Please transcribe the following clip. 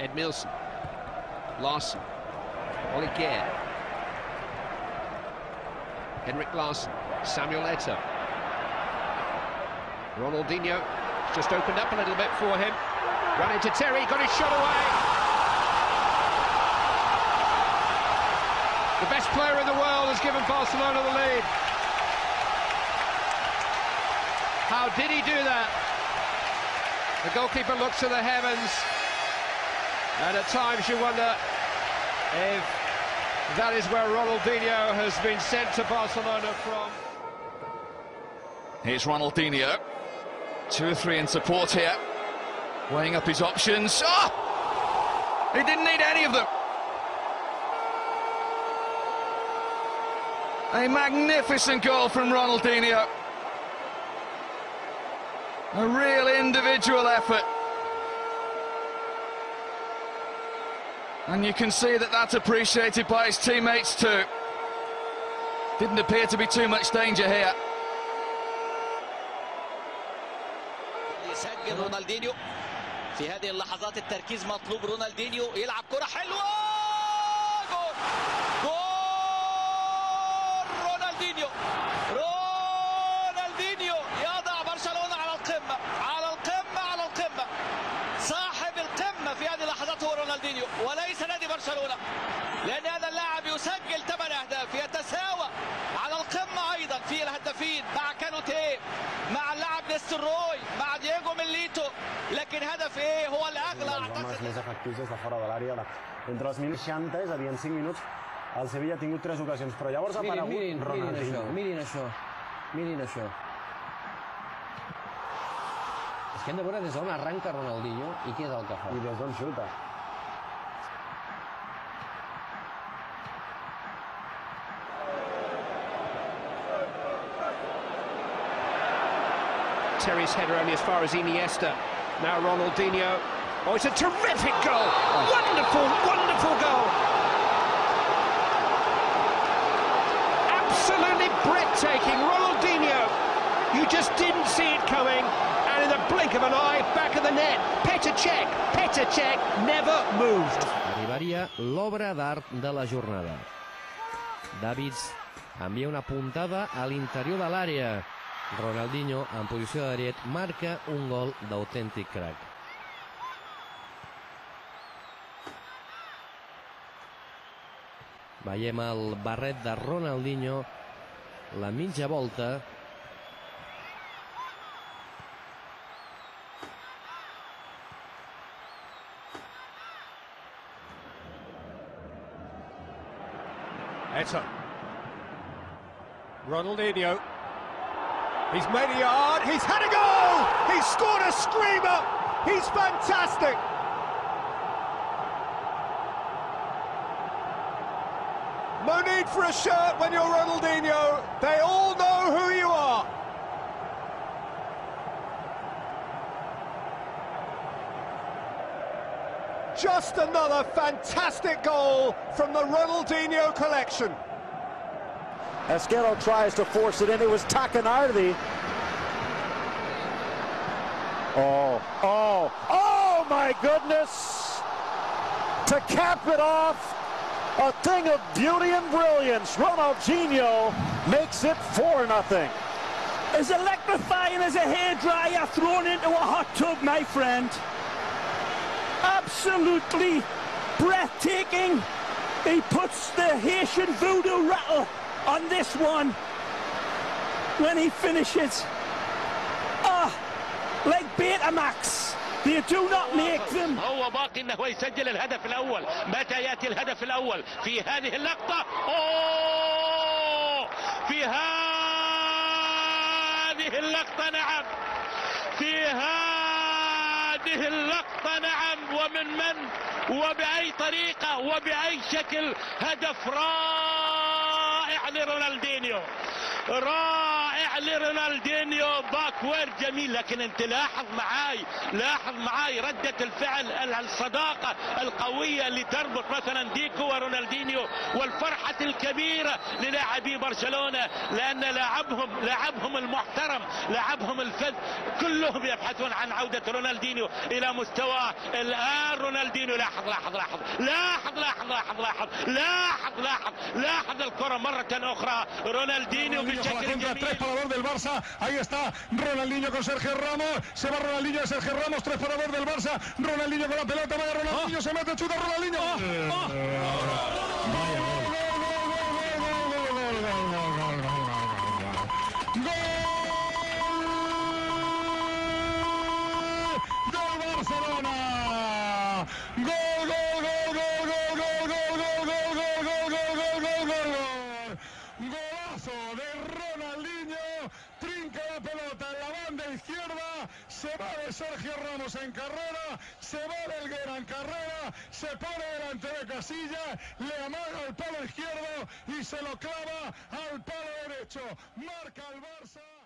Ed Milson. Larsson. Ollie Gare. Henrik Larsson. Samuel Eto'o. Ronaldinho just opened up a little bit for him. Ran into Terry, got his shot away. The best player in the world has given Barcelona the lead. How did he do that? The goalkeeper looks to the heavens, and at times you wonder if that is where Ronaldinho has been sent to Barcelona from. Here's Ronaldinho. Two or three in support here. Weighing up his options. Oh! He didn't need any of them. A magnificent goal from Ronaldinho. A real individual effort. And you can see that that's appreciated by his teammates too. Didn't appear to be too much danger here. يسجل رونالدينيو في هذه اللحظات التركيز مطلوب رونالدينيو يلعب كرة حلوة جول جول رونالدينيو رونالدينيو على القمة أيضا في الهدافين مع كانوتيه مع اللاعب نستروي مع دييجو ميليتو لكن هدف ايه هو الاغلى dels homes اعتقد més efectius des de fora de l'àrea. Ara, Entre els 1060, és a dir, en 5 minuts, el Sevilla ha tingut tres ocasions, però llavors ha Mirin, aparegut mirin, mirin Ronaldinho. això, mirin això. Mirin això. És que hem de veure des d'on arranca Ronaldinho i què és el que fa. I des d'on xuta. Terry's header only as far as Iniesta. Now Ronaldinho. Oh, it's a terrific goal! Wonderful, wonderful goal! Absolutely breathtaking. Ronaldinho. You just didn't see it coming. And in the blink of an eye, back of the net. Petr Cech, Petr Cech never moved. Arribaria l'obra d'art de la jornada. Davids envia una puntada a l'interior de l'àrea. Ronaldinho, en posició de dret, marca un gol d'autèntic crack. Veiem el barret de Ronaldinho, la mitja volta, Eto'o. Ronaldinho. He's made a yard. He's had a goal. He's scored a screamer. He's fantastic. No need for a shirt when you're Ronaldinho. They all know who you are. Just another fantastic goal from the Ronaldinho collection. Esquero tries to force it in. It was Takanardi. Oh, oh, oh my goodness! To cap it off, a thing of beauty and brilliance. Ronaldinho makes it 4 nothing. As electrifying as a hairdryer thrown into a hot tub, my friend. Absolutely breathtaking. He puts the Haitian voodoo rattle on this one. When he finishes. Ah, like Betamax. They do not make them. هو باقي إنه يسجل الهدف الأول. متى يأتي الهدف الأول؟ في هذه اللقطة. أوه! في هذه اللقطة نعم. في هذه اللقطة نعم. ومن من؟ وبأي طريقة؟ وبأي شكل؟ هدف رائع. لرونالدينيو رائع لرونالدينيو باكوير جميل لكن انت لاحظ معاي لاحظ معاي ردة الفعل الصداقة القوية اللي تربط مثلا ديكو ورونالدينيو والفرحة الكبيرة للاعبي برشلونة لأن لاعبهم لاعبهم المحترم لاعبهم الفذ كلهم يبحثون عن عودة رونالدينيو إلى مستوى الآن رونالدينيو لاحظ لاحظ لاحظ لاحظ لاحظ لاحظ لاحظ لاحظ لاحظ الكرة مرة أخرى رونالدينيو بشكل contra tres para dos del Barça. Ahí está Ronaldinho con Sergio Ramos. Se va Ronaldinho, Sergio Ramos, tres para dos del Barça. Ronaldinho con la pelota, vaya Ronaldinho, se mete, chuta Ronaldinho. Gol Sergio Ramos en carrera. Se va de Helguera en carrera. Se pone delante de Casilla. Le amaga el palo izquierdo y se lo clava al palo derecho. Marca el Barça.